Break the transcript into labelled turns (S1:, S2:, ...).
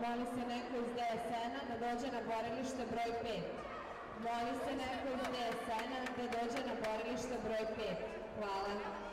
S1: Da Moli se neko iz DSN-a da dođe na borilište broj 5. Moli da se neko iz DSN-a da dođe na borilište broj 5. Hvala.